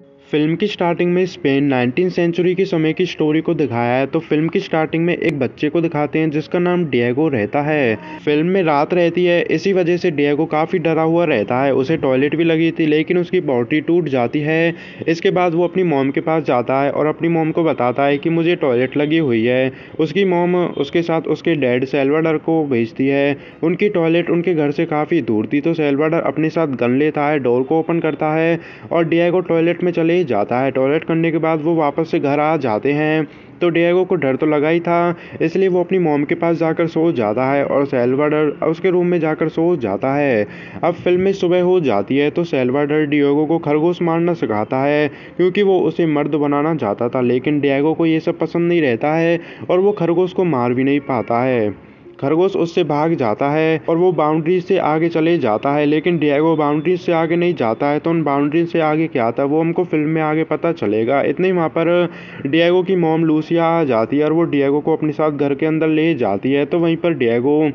you फ़िल्म की starting में स्पेन नाइनटीन सेंचुरी के समय की स्टोरी को दिखाया है तो फ़िल्म की स्टार्टिंग में एक बच्चे को दिखाते हैं, जिसका नाम डिएगो रहता है। फ़िल्म में रात रहती है, इसी वजह से डिएगो काफ़ी डरा हुआ रहता है, उसे टॉयलेट भी लगी थी, लेकिन उसकी बॉडी टूट जाती है। इसके बाद वो अपनी मोम के पास जाता है और अपनी मोम को बताता है कि मुझे टॉयलेट लगी हुई है। उसकी मोम उसके साथ उसके डैड सेल्वाडर को भेजती है। उनकी टॉयलेट उनके घर से काफ़ी दूर थी तो सेल्वाडर अपने साथ गन लेता है, डोर को ओपन करता है और डिएगो टॉयलेट में चले जाता है। टॉयलेट करने के बाद वो वापस से घर आ जाते हैं। तो डिएगो को डर तो लगा ही था, इसलिए वो अपनी मोम के पास जाकर सो जाता है और सेल्वाडर उसके रूम में जाकर सो जाता है। अब फ़िल्म में सुबह हो जाती है तो सेल्वाडर डिएगो को खरगोश मारना सिखाता है, क्योंकि वो उसे मर्द बनाना चाहता था, लेकिन डिएगो को ये सब पसंद नहीं रहता है और वो खरगोश को मार भी नहीं पाता है। खरगोश उससे भाग जाता है और वो बाउंड्री से आगे चले जाता है, लेकिन डिएगो बाउंड्री से आगे नहीं जाता है तो उन बाउंड्री से आगे क्या था, वो हमको फ़िल्म में आगे पता चलेगा। इतने ही वहाँ पर डिएगो की मोम लूसिया आ जाती है और वो डिएगो को अपने साथ घर के अंदर ले जाती है तो वहीं पर डिएगो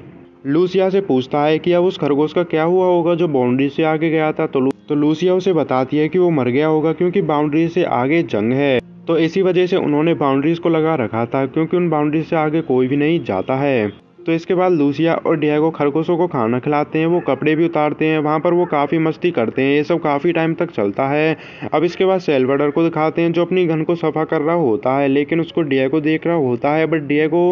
लूसिया से पूछता है कि अब उस खरगोश का क्या हुआ होगा जो बाउंड्री से आगे गया था तो तो लूसिया उसे बताती है कि वो मर गया होगा क्योंकि बाउंड्री से आगे जंग है। तो इसी वजह से उन्होंने बाउंड्रीज को लगा रखा था, क्योंकि उन बाउंड्री से आगे कोई भी नहीं जाता है। तो इसके बाद लूसिया और डियागो खरगोशों को खाना खिलाते हैं, वो कपड़े भी उतारते हैं, वहाँ पर वो काफ़ी मस्ती करते हैं, ये सब काफ़ी टाइम तक चलता है। अब इसके बाद सेल्वाडर को दिखाते हैं, जो अपनी घन को सफ़ा कर रहा होता है, लेकिन उसको डियागो देख रहा होता है, बट डियागो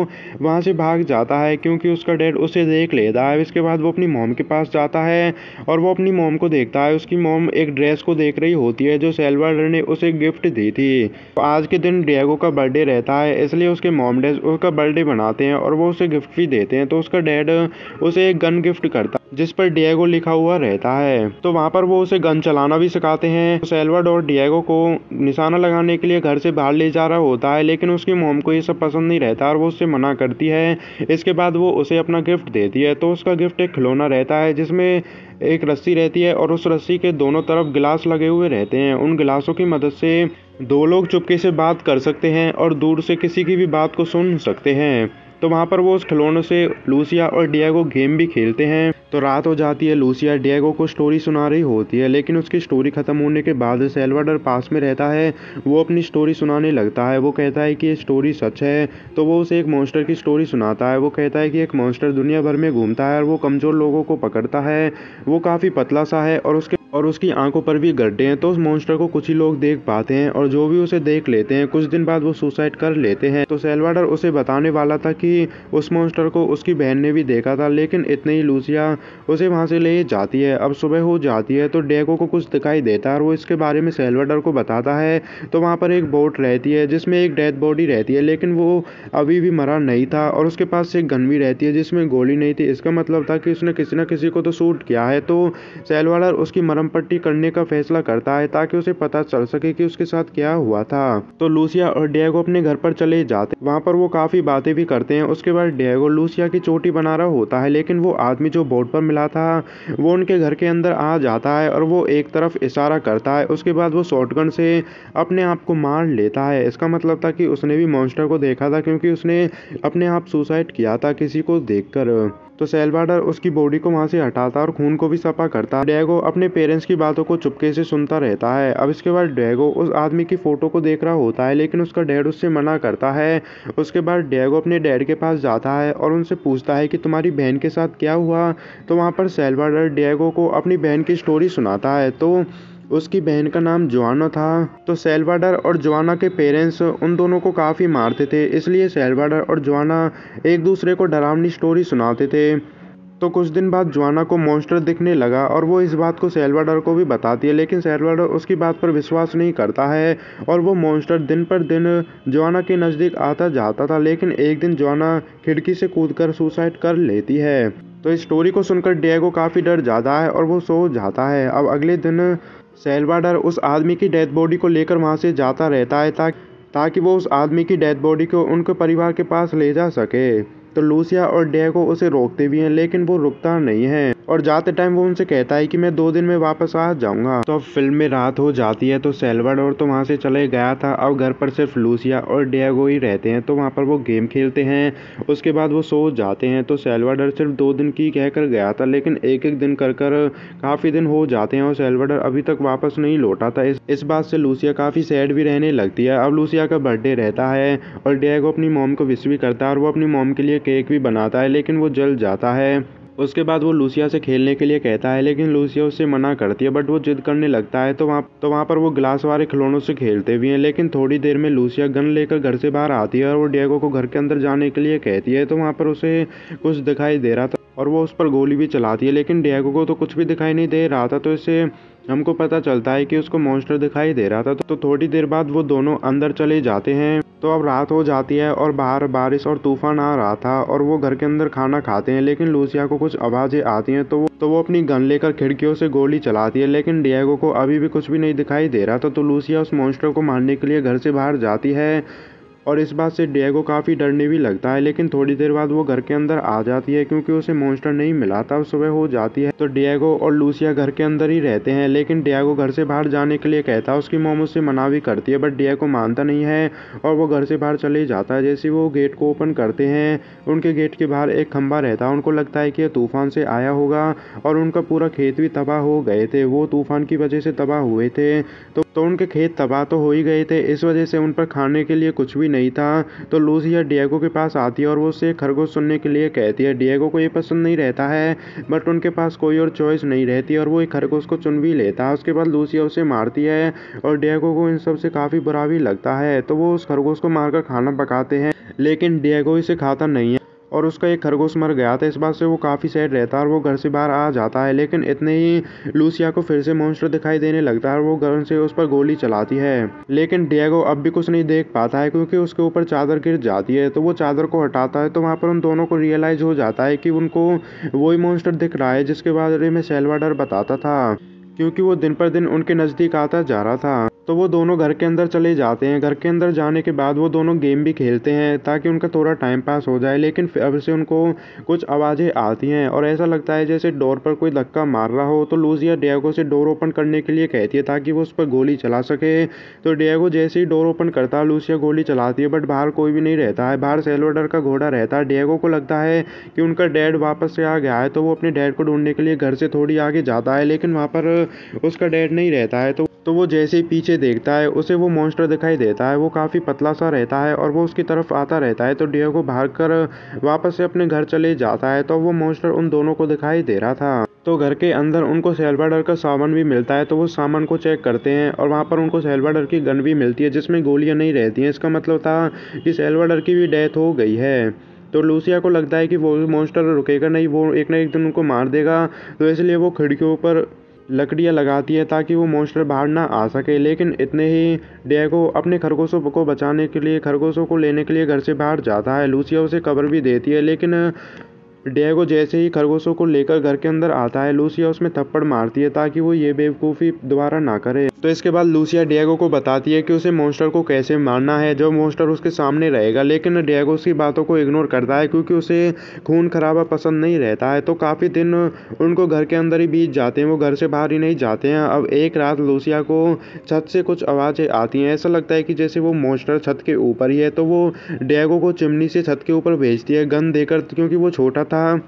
वहाँ से भाग जाता है, क्योंकि उसका डैड उसे देख लेता है। इसके बाद वो अपनी मोम के पास जाता है और वो अपनी मोम को देखता है, उसकी मोम एक ड्रेस को देख रही होती है, जो सेल्वाडर ने उसे गिफ्ट दी थी। तो आज के दिन डियागो का बर्थडे रहता है, इसलिए उसके मोम डैड उसका बर्थडे बनाते हैं और वो उसे गिफ्ट भी देते हैं तो उसका डैड उसे एक गन गिफ्ट करता जिस पर डिएगो लिखा हुआ रहता है। तो वहाँ पर वो उसे गन चलाना भी सिखाते हैं। तो सेल्वाडोर डिएगो को निशाना लगाने के लिए घर से बाहर ले जा रहा होता है, लेकिन उसकी मोम को ये सब पसंद नहीं रहता और वो उससे मना करती है। इसके बाद वो उसे अपना गिफ्ट देती है तो उसका गिफ्ट एक खिलौना रहता है, जिसमें एक रस्सी रहती है और उस रस्सी के दोनों तरफ़ गिलास लगे हुए रहते हैं। उन गिलासों की मदद से दो लोग चुपके से बात कर सकते हैं और दूर से किसी की भी बात को सुन सकते हैं। तो वहाँ पर वो उस खिलौनों से लूसिया और डिएगो गेम भी खेलते हैं। तो रात हो जाती है, लूसिया डिएगो को स्टोरी सुना रही होती है, लेकिन उसकी स्टोरी ख़त्म होने के बाद सेल्वाडर पास में रहता है, वो अपनी स्टोरी सुनाने लगता है, वो कहता है कि ये स्टोरी सच है तो वो उसे एक मॉन्स्टर की स्टोरी सुनाता है, वो कहता है कि एक मॉन्स्टर दुनिया भर में घूमता है और वो कमज़ोर लोगों को पकड़ता है, वो काफ़ी पतला सा है और उसके और उसकी आँखों पर भी गड्ढे हैं तो उस मॉन्स्टर को कुछ ही लोग देख पाते हैं और जो भी उसे देख लेते हैं, कुछ दिन बाद वो सुसाइड कर लेते हैं। तो सेल्वाडर उसे बताने वाला था कि उस मॉन्स्टर को उसकी बहन ने भी देखा था, लेकिन इतने ही लूसिया उसे वहाँ से ले जाती है। अब सुबह हो जाती है तो डेको को कुछ दिखाई देता है और वो इसके बारे में सेल्वाडर को बताता है। तो वहाँ पर एक बोट रहती है, जिसमें एक डेथ बॉडी रहती है, लेकिन वो अभी भी मरा नहीं था और उसके पास एक गन भी रहती है, जिसमें गोली नहीं थी। इसका मतलब था कि उसने किसी न किसी को तो शूट किया है। तो सेल्वाडर उसकी मरम पट्टी करने का फैसला करता है ताकि उसे पता चल सके कि उसके साथ क्या हुआ था। तो लूसिया और डिएगो अपने घर पर चले जाते वहाँ पर वो काफ़ी बातें भी करते हैं। उसके बाद डिएगो लूसिया की चोटी बना रहा होता है, लेकिन वो आदमी जो बोर्ड पर मिला था, वो उनके घर के अंदर आ जाता है और वो एक तरफ़ इशारा करता है। उसके बाद वो शॉटगन से अपने आप को मार लेता है। इसका मतलब था कि उसने भी मॉन्स्टर को देखा था, क्योंकि उसने अपने आप सुसाइड किया था किसी को देखकर। तो सेल्वाडर उसकी बॉडी को वहाँ से हटाता है और खून को भी सफ़ा करता। है डेगो अपने पेरेंट्स की बातों को चुपके से सुनता रहता है। अब इसके बाद डेगो उस आदमी की फ़ोटो को देख रहा होता है, लेकिन उसका डैड उससे मना करता है। उसके बाद डेगो अपने डैड के पास जाता है और उनसे पूछता है कि तुम्हारी बहन के साथ क्या हुआ? तो वहाँ पर सेल्वाडर डेगो को अपनी बहन की स्टोरी सुनाता है। तो उसकी बहन का नाम जोआना था। तो सेल्वाडर और जोआना के पेरेंट्स उन दोनों को काफ़ी मारते थे, इसलिए सेल्वाडर और जोआना एक दूसरे को डरावनी स्टोरी सुनाते थे। तो कुछ दिन बाद जोआना को मॉन्स्टर दिखने लगा और वो इस बात को सेल्वाडर को भी बताती है, लेकिन सेल्वाडर उसकी बात पर विश्वास नहीं करता है और वो मॉन्स्टर दिन पर दिन जोआना के नज़दीक आता जाता था, लेकिन एक दिन जोआना खिड़की से कूदकर सुसाइड कर लेती है। तो इस स्टोरी को सुनकर डिएगो काफ़ी डर जाता है और वो सो जाता है। अब अगले दिन सेल्वाडर उस आदमी की डेथ बॉडी को लेकर वहाँ से जाता रहता है ताकि ताकि वो उस आदमी की डेथ बॉडी को उनके परिवार के पास ले जा सके। तो लूसिया और डिएगो उसे रोकते भी हैं लेकिन वो रुकता नहीं है। और जाते टाइम वो उनसे कहता है कि मैं दो दिन में वापस आ जाऊँगा। तो अब फ़िल्म में रात हो जाती है तो सेल्वाडोर तो वहाँ से चले गया था। अब घर पर सिर्फ़ लूसिया और डिएगो ही रहते हैं तो वहाँ पर वो गेम खेलते हैं। उसके बाद वो सो जाते हैं तो सेल्वाडर सिर्फ़ दो दिन की कह कर गया था लेकिन एक एक दिन कर कर काफ़ी दिन हो जाते हैं और सेल्वाडर अभी तक वापस नहीं लौटा था। इस, इस बात से लूसिया काफ़ी सैड भी रहने लगती है। अब लूसिया का बर्थडे रहता है और डिएगो अपनी मोम को विश भी करता है और वो अपनी मोम के लिए केक भी बनाता है, लेकिन वो जल जाता है। उसके बाद वो लूसिया से खेलने के लिए कहता है, लेकिन लूसिया उससे मना करती है बट वो जिद करने लगता है तो वहाँ तो वहाँ पर वो ग्लास वाले खिलौनों से खेलते भी हैं, लेकिन थोड़ी देर में लूसिया गन लेकर घर से बाहर आती है और वो डेगो को घर के अंदर जाने के लिए कहती है तो वहाँ पर उसे कुछ दिखाई दे रहा था। और वो उस पर गोली भी चलाती है, लेकिन डिएगो को तो कुछ भी दिखाई नहीं दे रहा था तो इससे हमको पता चलता है कि उसको मॉन्स्टर दिखाई दे रहा था तो थोड़ी देर बाद वो दोनों अंदर चले जाते हैं। तो अब रात हो जाती है और बाहर बारिश और तूफ़ान आ रहा था और वो घर के अंदर खाना खाते हैं, लेकिन लूसिया को कुछ आवाज़ें आती हैं तो वो तो वो अपनी गन लेकर खिड़कियों से गोली चलाती है, लेकिन डिएगो को अभी भी कुछ भी नहीं दिखाई दे रहा था तो लूसिया उस मॉन्स्टर को मारने के लिए घर से बाहर जाती है। और इस बात से डिएगो काफ़ी डरने भी लगता है लेकिन थोड़ी देर बाद वो घर के अंदर आ जाती है क्योंकि उसे मॉन्स्टर नहीं मिला था। सुबह हो जाती है तो डिएगो और लूसिया घर के अंदर ही रहते हैं लेकिन डिएगो घर से बाहर जाने के लिए कहता है उसकी मोम उससे मना भी करती है बट डिएगो मानता नहीं है और वो घर से बाहर चले जाता है। जैसे वो गेट को ओपन करते हैं उनके गेट के बाहर एक खंबा रहता है उनको लगता है कि यह तूफ़ान से आया होगा और उनका पूरा खेत भी तबाह हो गए थे। वो तूफ़ान की वजह से तबाह हुए थे तो, तो उनके खेत तबाह तो हो ही गए थे। इस वजह से उन पर खाने के लिए कुछ भी नहीं था। तो लूसिया डिएगो के पास आती है और वो उसे खरगोश सुनने के लिए कहती है, डिएगो को ये पसंद नहीं रहता है, बट उनके पास कोई और चॉइस नहीं रहती और वो एक खरगोश को चुन भी लेता है। उसके बाद लूसिया उसे मारती है और डिएगो को इन सबसे काफ़ी बुरा भी लगता है। तो वो उस खरगोश को मारकर खाना पकाते हैं, लेकिन डिएगो इसे खाता नहीं है। और उसका एक खरगोश मर गया था। इस बात से वो काफ़ी सैड रहता है और वो घर से बाहर आ जाता है, लेकिन इतने ही लूसिया को फिर से मॉन्स्टर दिखाई देने लगता है और वो घर से उस पर गोली चलाती है। लेकिन डिएगो अब भी कुछ नहीं देख पाता है क्योंकि उसके ऊपर चादर गिर जाती है। तो वो चादर को हटाता है तो वहाँ पर उन दोनों को रियलाइज़ हो जाता है कि उनको वही मॉन्स्टर दिख रहा है जिसके बारे में सेलवाडर बताता था। क्योंकि वो दिन पर दिन उनके नज़दीक आता जा रहा था। तो वो दोनों घर के अंदर चले जाते हैं। घर के अंदर जाने के बाद वो दोनों गेम भी खेलते हैं ताकि उनका थोड़ा टाइम पास हो जाए, लेकिन अब से उनको कुछ आवाज़ें आती हैं और ऐसा लगता है जैसे डोर पर कोई धक्का मार रहा हो। तो लूजिया डियागो से डोर ओपन करने के लिए कहती है ताकि वो उस पर गोली चला सके। तो डियागो जैसे ही डोर ओपन करता है, लूसिया गोली चलाती है बट बाहर कोई भी नहीं रहता है। बाहर सेलवाडर का घोड़ा रहता है। डियागो को लगता है कि उनका डैड वापस से आ गया है तो वो अपने डैड को ढूँढने के लिए घर से थोड़ी आगे जाता है, लेकिन वहाँ पर उसका डैड नहीं रहता है। तो तो वो जैसे ही पीछे देखता है, उसे वो मॉन्स्टर दिखाई देता है, वो काफ़ी पतला सा रहता है और वो उसकी तरफ़ आता रहता है तो डियागो भाग कर वापस से अपने घर चले जाता है तो वो मॉन्स्टर उन दोनों को दिखाई दे रहा था। तो घर के अंदर उनको सेल्वाडर का सामान भी मिलता है तो वो सामान को चेक करते हैं और वहाँ पर उनको सेल्वाडर की गन भी मिलती है, जिसमें गोलियाँ नहीं रहती हैं। इसका मतलब था कि सेल्वाडर की भी डेथ हो गई है। तो लूसिया को लगता है कि वो मॉन्स्टर रुकेगा नहीं, वो एक ना एक दिन उनको मार देगा तो इसलिए वो खिड़कियों पर लकड़ियाँ लगाती है ताकि वो मॉन्स्टर बाहर ना आ सके। लेकिन इतने ही डेगो अपने खरगोशों को बचाने के लिए, खरगोशों को लेने के लिए घर से बाहर जाता है। लूसिया उसे कवर भी देती है, लेकिन डिएगो जैसे ही खरगोशों को लेकर घर के अंदर आता है, लूसिया उसमें थप्पड़ मारती है ताकि वो ये बेवकूफ़ी दोबारा ना करे। तो इसके बाद लूसिया डिएगो को बताती है कि उसे मोस्टर को कैसे मारना है। जो मोस्टर उसके सामने रहेगा, लेकिन डिएगो उसकी बातों को इग्नोर करता है क्योंकि उसे खून खराबा पसंद नहीं रहता है। तो काफ़ी दिन उनको घर के अंदर ही बीत जाते हैं, वो घर से बाहर ही नहीं जाते हैं। अब एक रात लूसिया को छत से कुछ आवाज़ें आती हैं। ऐसा लगता है कि जैसे वो मोस्टर छत के ऊपर ही है तो वो डिएगो को चिमनी से छत के ऊपर भेजती है, गन देकर, क्योंकि वो छोटा था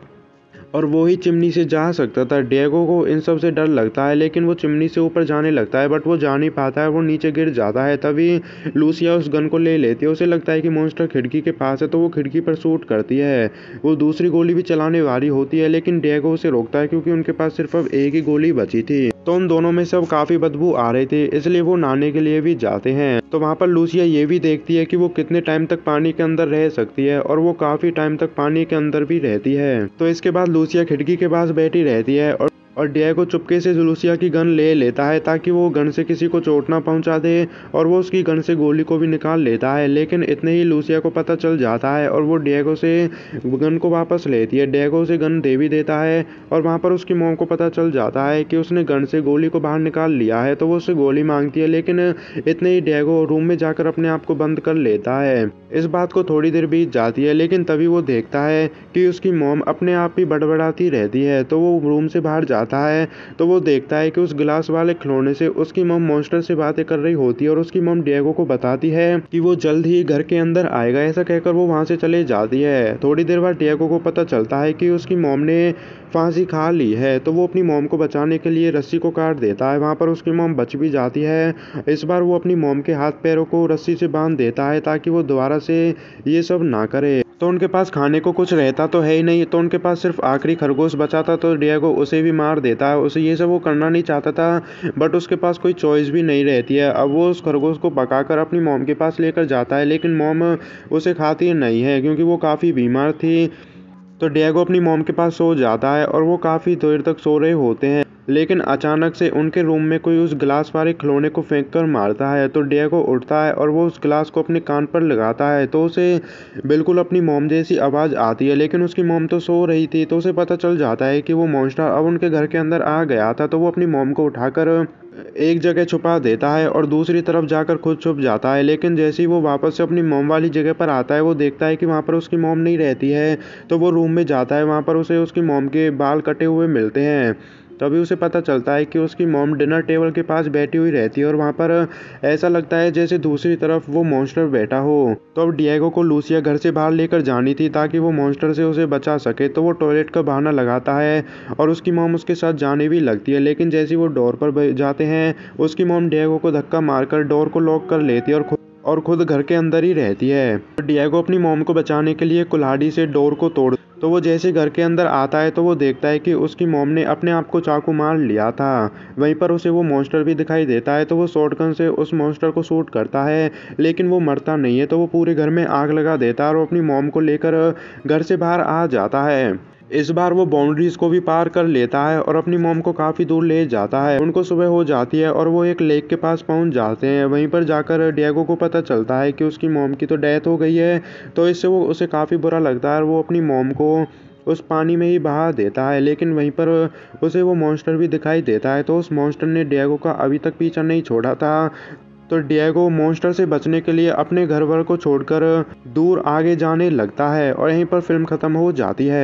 और वो ही चिमनी से जा सकता था। डेगो को इन सबसे डर लगता है, लेकिन वो चिमनी से ऊपर जाने लगता है बट वो जा नहीं पाता है, वो नीचे गिर जाता है। तभी लूसिया उस गन को ले लेती है। उसे लगता है कि मॉन्स्टर खिड़की के पास है तो वो खिड़की पर शूट करती है। वो दूसरी गोली भी चलाने वाली होती है, लेकिन डेगो उसे रोकता है, क्योंकि उनके पास सिर्फ़ अब एक ही गोली बची थी। तो उन दोनों में सब काफ़ी बदबू आ रहे थे, इसलिए वो नहाने के लिए भी जाते हैं। तो वहाँ पर लूसिया ये भी देखती है कि वो कितने टाइम तक पानी के अंदर रह सकती है और वो काफ़ी टाइम तक पानी के अंदर भी रहती है। तो इसके बाद लूसिया खिड़की के पास बैठी रहती है और और डिएगो चुपके से लूसिया की गन ले लेता है ताकि वो गन से किसी को चोट ना पहुँचा दे और वो उसकी गन से गोली को भी निकाल लेता है। लेकिन इतने ही लूसिया को पता चल जाता है और वो डिएगो से गन को वापस लेती है। डिएगो उसे गन दे भी देता है और वहाँ पर उसकी मोम को पता चल जाता है कि उसने गन से गोली को बाहर निकाल लिया है तो वो उससे गोली मांगती है। लेकिन इतने ही डिएगो रूम में जाकर अपने आप को बंद कर लेता है। इस बात को थोड़ी देर बीत जाती है, लेकिन तभी वो देखता है कि उसकी मोम अपने आप ही बड़बड़ाती रहती है तो वो रूम से बाहर जाता है तो वो देखता है कि उस गिलास वाले खिलौने से उसकी मोम मॉन्स्टर से बातें कर रही होती है और उसकी मोम डिएगो को बताती है कि वो जल्द ही घर के अंदर आएगा। ऐसा कहकर वो वहाँ से चले जाती है। थोड़ी देर बाद डिएगो को पता चलता है कि उसकी मोम ने फांसी खा ली है तो वो अपनी मोम को बचाने के लिए रस्सी को काट देता है। वहाँ पर उसकी मोम बच भी जाती है। इस बार वो अपनी मोम के हाथ पैरों को रस्सी से बाँध देता है ताकि वो दोबारा से ये सब ना करे। तो उनके पास खाने को कुछ रहता तो है ही नहीं तो उनके पास सिर्फ़ आखिरी खरगोश बचा था तो डियागो उसे भी मार देता है उसे ये सब वो करना नहीं चाहता था बट उसके पास कोई चॉइस भी नहीं रहती है। अब वो उस खरगोश को पकाकर अपनी मोम के पास लेकर जाता है, लेकिन मोम उसे खाती नहीं है, क्योंकि वो काफ़ी बीमार थी। तो डियागो अपनी मोम के पास सो जाता है और वो काफ़ी देर तक सो रहे होते हैं। लेकिन अचानक से उनके रूम में कोई उस गिलास वाले खिलौने को फेंक कर मारता है तो डियागो उठता है और वो उस गिलास को अपने कान पर लगाता है। तो उसे बिल्कुल अपनी मोम जैसी आवाज़ आती है, लेकिन उसकी मोम तो सो रही थी तो उसे पता चल जाता है कि वो मॉन्स्टर अब उनके घर के अंदर आ गया था तो वो अपनी मोम को उठाकर एक जगह छुपा देता है और दूसरी तरफ़ जाकर खुद छुप जाता है। लेकिन जैसे ही वो वापस से अपनी मोम वाली जगह पर आता है, वो देखता है कि वहाँ पर उसकी मोम नहीं रहती है तो वो रूम में जाता है, वहाँ पर उसे उसकी मोम के बाल कटे हुए मिलते हैं। तभी उसे पता चलता है कि उसकी मॉम डिनर टेबल के पास बैठी हुई रहती है और वहाँ पर ऐसा लगता है जैसे दूसरी तरफ़ वो मॉन्स्टर बैठा हो। तो अब डिएगो को लूसिया घर से बाहर लेकर जानी थी ताकि वो मॉन्स्टर से उसे बचा सके। तो वो टॉयलेट का बहाना लगाता है और उसकी मॉम उसके साथ जाने भी लगती है। लेकिन जैसे वो डोर पर जाते हैं, उसकी मॉम डिएगो को धक्का मारकर डोर को लॉक कर लेती है और और खुद घर के अंदर ही रहती है। डिएगो अपनी मोम को बचाने के लिए कुल्हाड़ी से डोर को तोड़ तो वो जैसे घर के अंदर आता है तो वो देखता है कि उसकी मोम ने अपने आप को चाकू मार लिया था। वहीं पर उसे वो मॉन्स्टर भी दिखाई देता है तो वो शॉटगन से उस मॉन्स्टर को शूट करता है। लेकिन वो मरता नहीं है तो वो पूरे घर में आग लगा देता है और अपनी मोम को लेकर घर से बाहर आ जाता है। इस बार वो बाउंड्रीज को भी पार कर लेता है और अपनी मोम को काफ़ी दूर ले जाता है। उनको सुबह हो जाती है और वो एक लेक के पास पहुँच जाते हैं। वहीं पर जाकर डियागो को पता चलता है कि उसकी मोम की तो डेथ हो गई है तो इससे वो, उसे काफ़ी बुरा लगता है और वो अपनी मोम को उस पानी में ही बहा देता है। लेकिन वहीं पर उसे वो मॉन्स्टर भी दिखाई देता है तो उस मॉन्स्टर ने डियागो का अभी तक पीछा नहीं छोड़ा था। तो डिएगो मॉन्स्टर से बचने के लिए अपने घर वर को छोड़कर दूर आगे जाने लगता है और यहीं पर फ़िल्म खत्म हो जाती है।